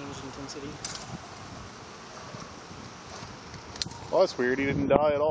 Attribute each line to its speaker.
Speaker 1: change intensity.
Speaker 2: Well, that's weird. He didn't die at all.